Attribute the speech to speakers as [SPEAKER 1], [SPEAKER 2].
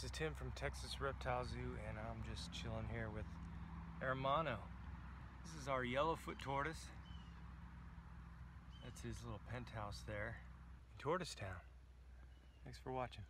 [SPEAKER 1] This is Tim from Texas Reptile Zoo and I'm just chilling here with Hermano. This is our yellowfoot tortoise. That's his little penthouse there in Tortoise Town. Thanks for watching.